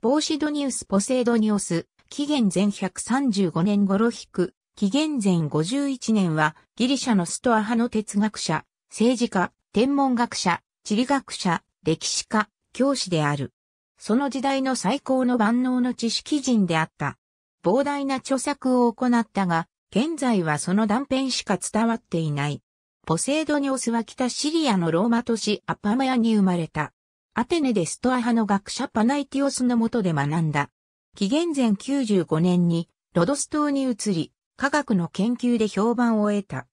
ポーシドニウス・ポセイドニオス、紀元前135年頃引く、紀元前51年はギリシャのストア派の哲学者、政治家、天文学者、地理学者、歴史家、教師である。その時代の最高の万能の知識人であった。膨大な著作を行ったが、現在はその断片しか伝わっていない。ポセイドニオスは北シリアのローマ都市アパマヤに生まれた。アテネでストア派の学者パナイティオスの下で学んだ。紀元前95年にロドス島に移り、科学の研究で評判を得た。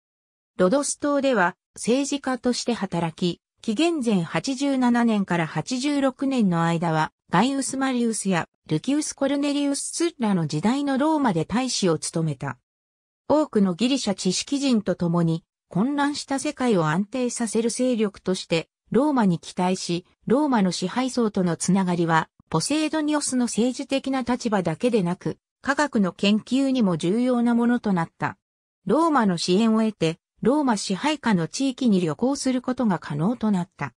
ロドス島では政治家として働き、紀元前87年から86年の間は、ガイウス・マリウスやルキウス・コルネリウス・スッラの時代のローマで大使を務めた。多くのギリシャ知識人と共に、混乱した世界を安定させる勢力として、ローマに期待し、ローマの支配層とのつながりは、ポセイドニオスの政治的な立場だけでなく、科学の研究にも重要なものとなった。ローマの支援を得て、ローマ支配下の地域に旅行することが可能となった。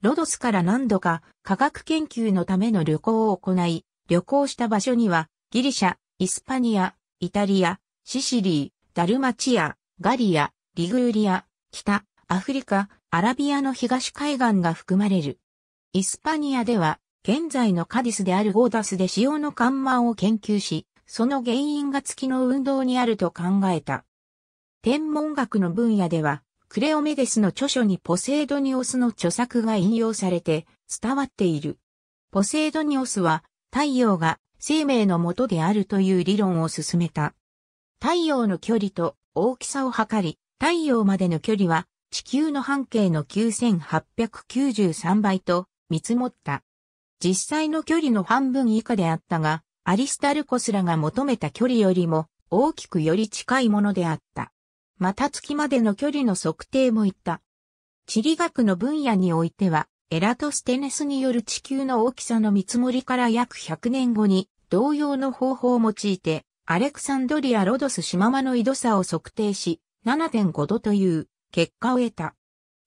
ロドスから何度か科学研究のための旅行を行い、旅行した場所にはギリシャ、イスパニア、イタリア、シシリー、ダルマチア、ガリア、リグーリア、北、アフリカ、アラビアの東海岸が含まれる。イスパニアでは、現在のカディスであるゴーダスで潮の緩慢を研究し、その原因が月の運動にあると考えた。天文学の分野では、クレオメデスの著書にポセイドニオスの著作が引用されて伝わっている。ポセイドニオスは太陽が生命の元であるという理論を進めた。太陽の距離と大きさを測り、太陽までの距離は地球の半径の9893倍と見積もった。実際の距離の半分以下であったが、アリスタルコスらが求めた距離よりも大きくより近いものであった。また月までの距離の測定も言った。地理学の分野においては、エラトステネスによる地球の大きさの見積もりから約100年後に同様の方法を用いて、アレクサンドリア・ロドス島間の緯度差を測定し、7.5度という結果を得た。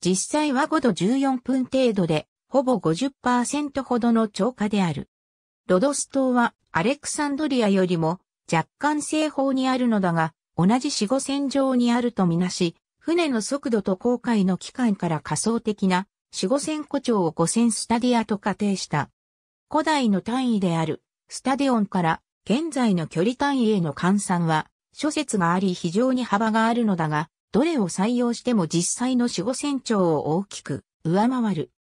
実際は5度14分程度で、ほぼ50%ほどの超過である。ロドス島はアレクサンドリアよりも若干西方にあるのだが、同じ死後線上にあるとみなし、船の速度と航海の期間から仮想的な死後線古町を5000スタディアと仮定した。古代の単位であるスタディオンから現在の距離単位への換算は諸説があり非常に幅があるのだが、どれを採用しても実際の死後線長を大きく上回る。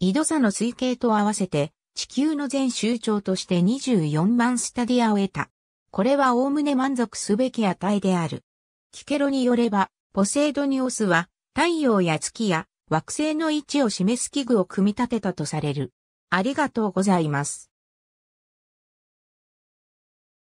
緯度差の推計と合わせて地球の全周長として24万スタディアを得た。これは概ね満足すべき値である。キケロによれば、ポセイドニオスは太陽や月や惑星の位置を示す器具を組み立てたとされる。ありがとうございます。